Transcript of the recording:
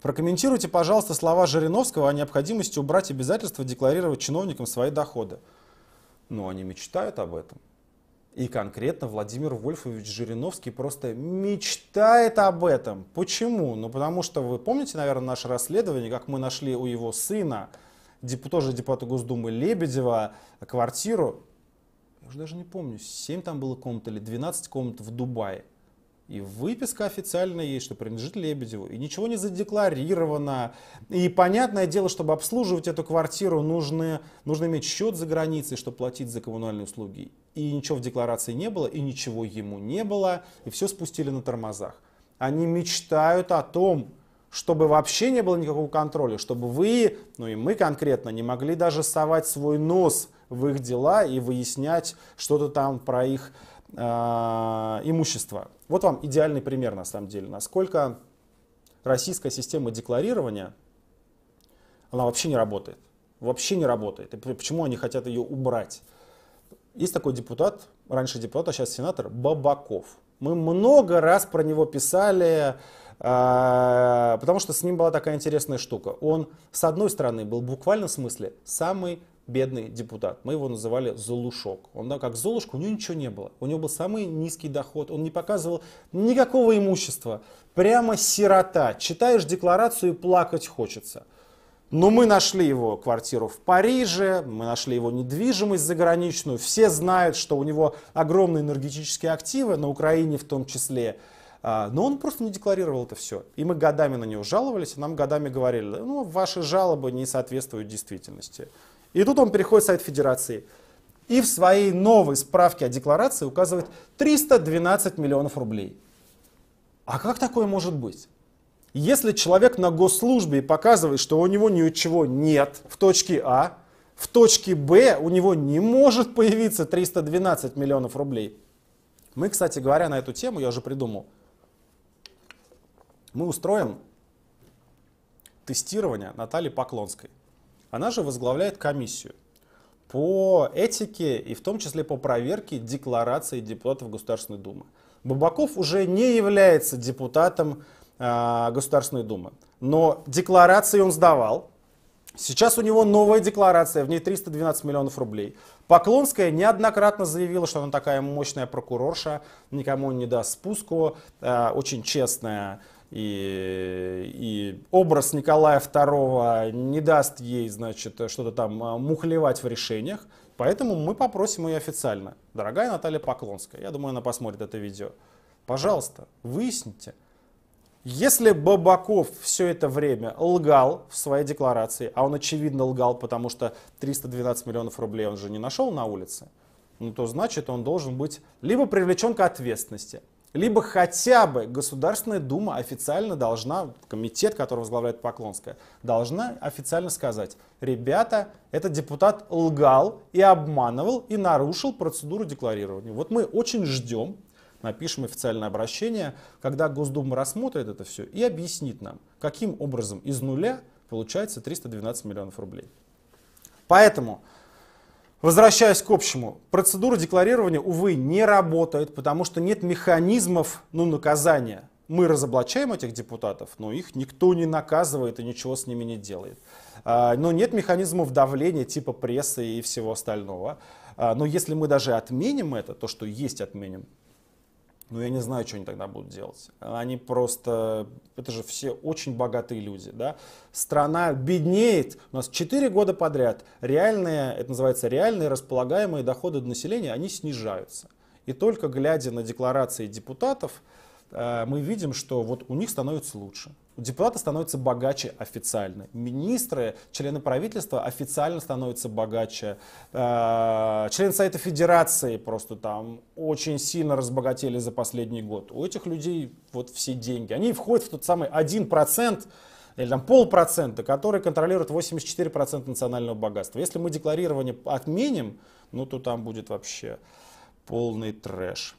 Прокомментируйте, пожалуйста, слова Жириновского о необходимости убрать обязательство декларировать чиновникам свои доходы. Ну, они мечтают об этом. И конкретно Владимир Вольфович Жириновский просто мечтает об этом. Почему? Ну, потому что вы помните, наверное, наше расследование, как мы нашли у его сына, тоже депутата Госдумы Лебедева, квартиру, я уже даже не помню, 7 там было комнат или 12 комнат в Дубае. И выписка официальная есть, что принадлежит Лебедеву. И ничего не задекларировано. И понятное дело, чтобы обслуживать эту квартиру, нужно, нужно иметь счет за границей, чтобы платить за коммунальные услуги. И ничего в декларации не было, и ничего ему не было. И все спустили на тормозах. Они мечтают о том, чтобы вообще не было никакого контроля, чтобы вы, ну и мы конкретно, не могли даже совать свой нос в их дела и выяснять что-то там про их э, имущество. Вот вам идеальный пример на самом деле, насколько российская система декларирования, она вообще не работает. Вообще не работает. И почему они хотят ее убрать? Есть такой депутат, раньше депутат, а сейчас сенатор, Бабаков. Мы много раз про него писали, а, потому что с ним была такая интересная штука. Он, с одной стороны, был буквально в смысле самый бедный депутат. Мы его называли Золушок. Он как Золушка, у него ничего не было. У него был самый низкий доход, он не показывал никакого имущества. Прямо сирота. Читаешь декларацию и плакать хочется. Но мы нашли его квартиру в Париже, мы нашли его недвижимость заграничную. Все знают, что у него огромные энергетические активы, на Украине в том числе. А, но он просто не декларировал это все. И мы годами на него жаловались, и нам годами говорили, ну, ваши жалобы не соответствуют действительности. И тут он переходит в сайт Федерации. И в своей новой справке о декларации указывает 312 миллионов рублей. А как такое может быть? Если человек на госслужбе показывает, что у него ничего нет в точке А, в точке Б у него не может появиться 312 миллионов рублей. Мы, кстати говоря, на эту тему, я уже придумал, мы устроим тестирование Натальи Поклонской. Она же возглавляет комиссию по этике и в том числе по проверке декларации депутатов Государственной Думы. Бабаков уже не является депутатом э, Государственной Думы, но декларации он сдавал. Сейчас у него новая декларация, в ней 312 миллионов рублей. Поклонская неоднократно заявила, что она такая мощная прокурорша, никому не даст спуску, э, очень честная и, и образ Николая II не даст ей, значит, что-то там а, мухлевать в решениях. Поэтому мы попросим ее официально. Дорогая Наталья Поклонская, я думаю, она посмотрит это видео. Пожалуйста, выясните, если Бабаков все это время лгал в своей декларации, а он очевидно лгал, потому что 312 миллионов рублей он же не нашел на улице, ну то значит он должен быть либо привлечен к ответственности, либо хотя бы Государственная Дума официально должна, комитет, который возглавляет Поклонская, должна официально сказать, ребята, этот депутат лгал и обманывал и нарушил процедуру декларирования. Вот мы очень ждем, напишем официальное обращение, когда Госдума рассмотрит это все и объяснит нам, каким образом из нуля получается 312 миллионов рублей. Поэтому Возвращаясь к общему, процедура декларирования, увы, не работает, потому что нет механизмов ну, наказания. Мы разоблачаем этих депутатов, но их никто не наказывает и ничего с ними не делает. А, но нет механизмов давления типа прессы и всего остального. А, но если мы даже отменим это, то, что есть отменим, ну, я не знаю, что они тогда будут делать. Они просто, это же все очень богатые люди, да. Страна беднеет, у нас 4 года подряд реальные, это называется реальные располагаемые доходы населения, они снижаются. И только глядя на декларации депутатов, Э, мы видим, что вот у них становится лучше. Депутаты становятся богаче официально. Министры, члены правительства официально становятся богаче. Э, члены Совета Федерации просто там очень сильно разбогатели за последний год. У этих людей вот все деньги. Они входят в тот самый 1% или там полпроцента, который контролирует 84% национального богатства. Если мы декларирование отменим, ну то там будет вообще полный трэш.